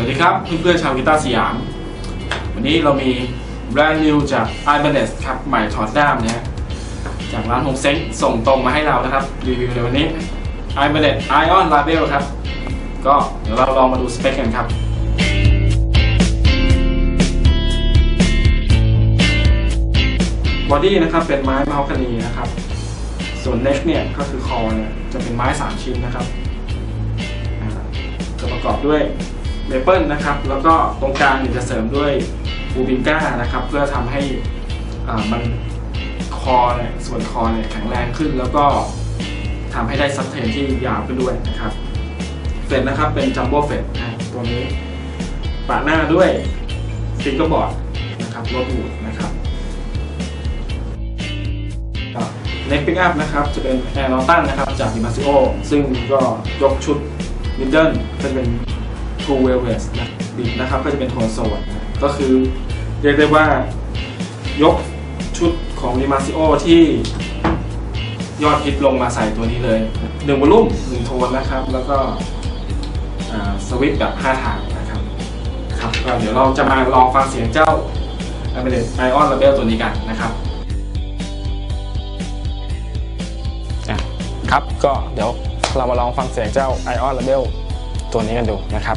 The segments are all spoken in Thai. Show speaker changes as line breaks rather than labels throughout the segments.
สวัสดีครับเพื่อนๆชาวกีตาร์สยาม วันนี้เรามี brand new จาก Ibanez ครับใหม่ถอดด้ามนะฮะจากร้านโฮมเซ็งส่งตรงมาให้เรานะครับ รีวิวในวันนี้ i b a n e s Ion Label ครับ ก็เดี๋ยวเราลองมาดูสเปคกันครับ body นะครับเป็นไม้มะฮอกกานีนะครับ ส่วน neck เนี่ยก็คือคอเนี่ยจะเป็นไม้ 3 ชิ้นนะครับจะประกอบด้วย เมเปิลนะครับ แล้วก็ตรงกลางเนี่ยจะเสริมด้วย bubinga นะครับ เพื่อทำให้อ่ามันคอเนี่ยส่วนคอเนี่ยแข็งแรงขึ้น แล้วก็ทำให้ได้ sustain ที่ยาวขึ้นด้วยนะครับ fret นะครับเป็น jumbo fret นะตัวนี้ปะหน้าด้วย fingerboard นะครับ rosewood นะครับ neck pickup นะครับจะเป็น Air Norton นะครับจาก DiMarzioซึ่งก็ยกชุด middle จะเป็น True Velvet นะ bridge นะครับก็จะเป็น Tone Zone ก็คือเรียกได้ว่ายกชุดของ DiMarzio ที่ยอดฮิตลงมาใส่ตัวนี้เลยหนึ่ง volume หนึ่งโทนนะครับ แล้วก็สวิตช์แบบ 5 ทางนะครับครับก็เดี๋ยวเราจะมาลองฟังเสียงเจ้า a m e r i t Ion Label ตัวนี้กันนะครับครับก็เดี๋ยวเรามาลองฟังเสียงเจ้า Ion Label ตัวนี้กันดูนะครับ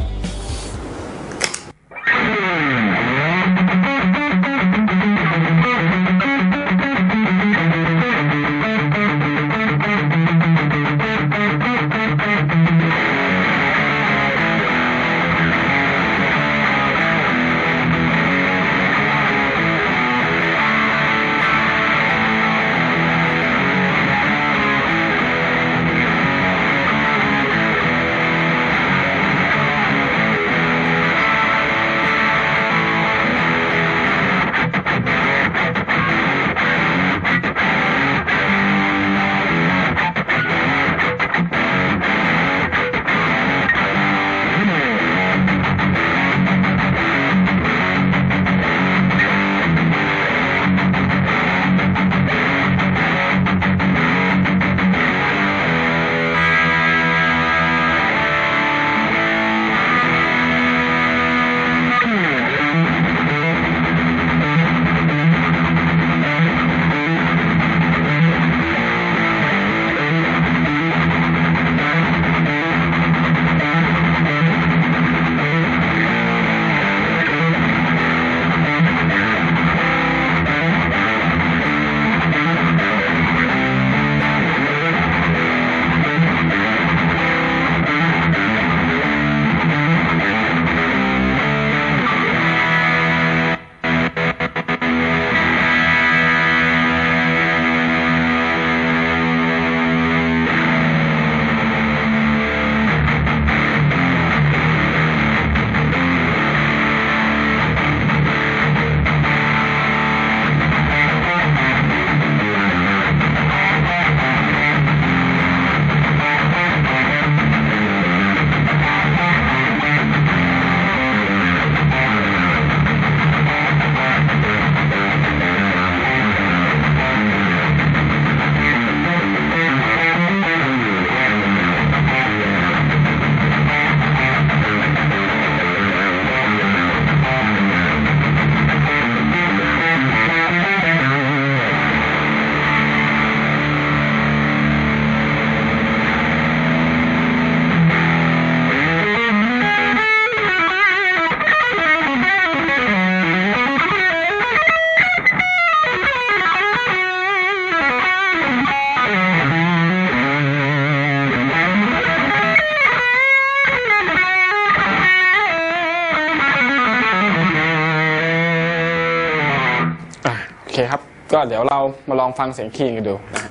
อะโอเคครับ ก็เดี๋ยวเรามาลองฟังเสียงคีย์กันดูนะ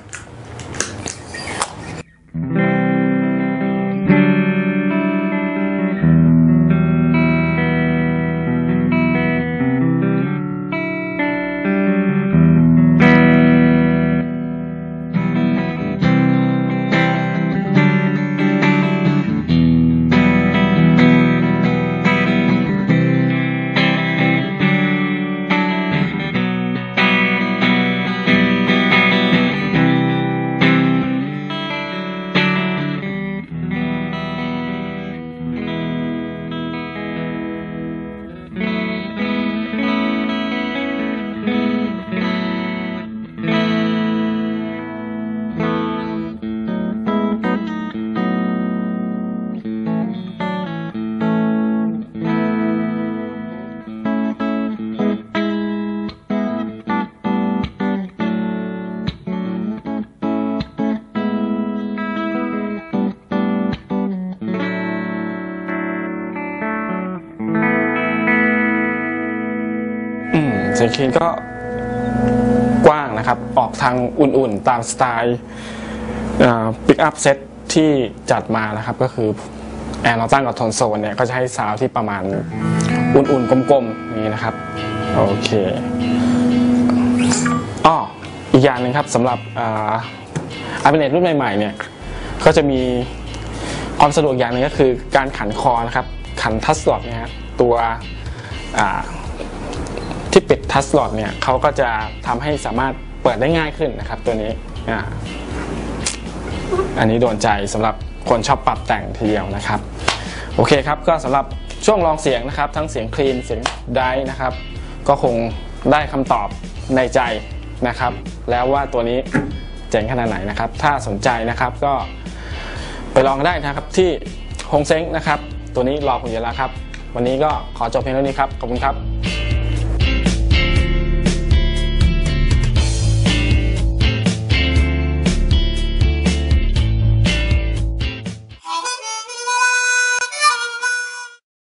ฮะ
clean ก็กว้างนะครับ ออกทางอุ่นๆ ตามสไตล์ pickup set ที่จัดมานะครับ ก็คือ Air Norton กับ Tone Zone เนี่ย ก็จะให้ sound ที่ประมาณอุ่นๆ กลมๆ นี้นะครับ โอเคอ้ออีกอย่างหนึ่งครับสำหรับอัปเดตรุ่นใหม่ๆ เนี่ย ก็จะมีความสะดวกอย่างหนึ่งก็คือการขันคอนะครับ ขันทัชสล็อตเนี่ยฮะตัวอ่า ที่ปิดทัชสล็อตเนี่ยเขาก็จะทำให้สามารถเปิดได้ง่ายขึ้นนะครับตัวนี้อ่าอันนี้โดนใจสำหรับคนชอบปรับแต่งทีเดียวนะครับ โอเคครับก็สำหรับช่วงลองเสียงนะครับ ทั้งเสียงคลีนเสียงไดนะครับ ก็คงได้คำตอบในใจนะครับ แล้วว่าตัวนี้เจ๋งขนาดไหนนะครับ ถ้าสนใจนะครับก็ไปลองได้นะครับที่ฮงเซ้งนะครับ ตัวนี้รอคุณอยู่แล้วครับ วันนี้ก็ขอจบเพียงเท่านี้ครับ ขอบคุณครับ